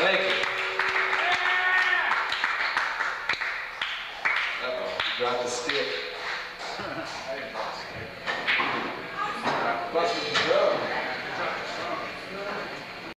Thank you. Uh-oh, dropped the stick.